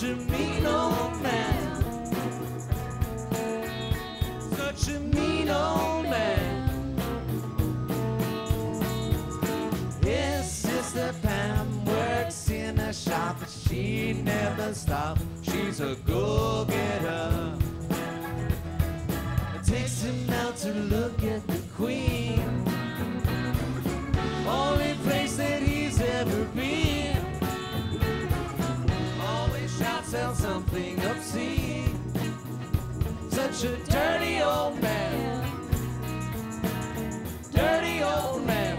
Such a mean old man. Such a mean old man. His sister Pam works in a shop, but she never stops. She's a go getter. It takes him out to look at the queen. such a dirty old man. Dirty old man.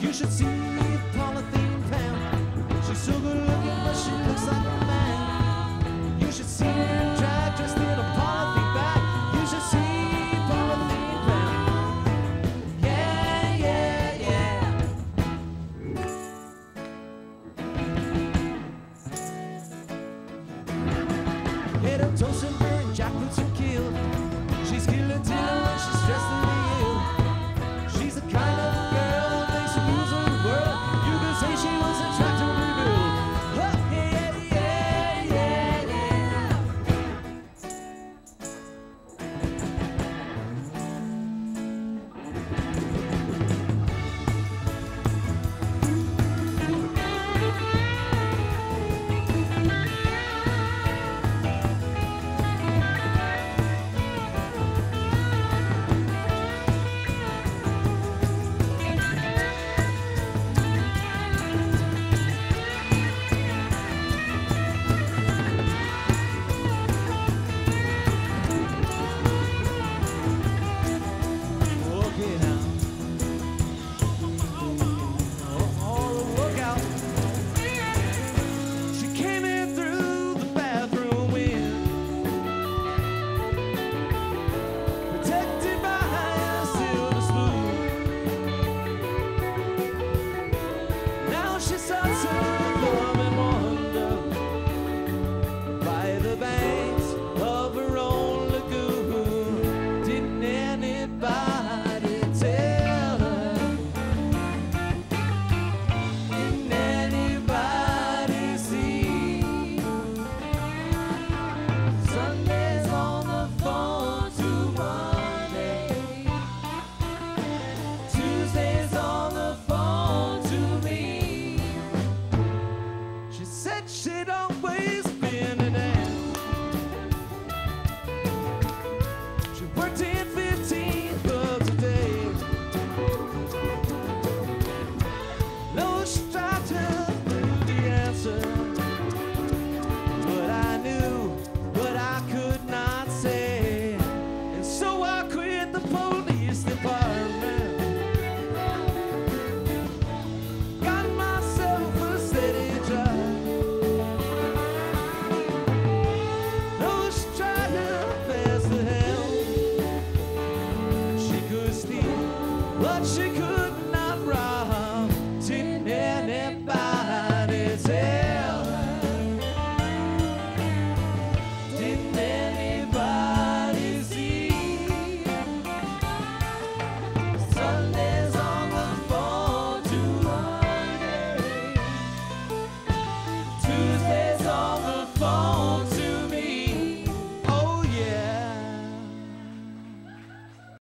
You should see.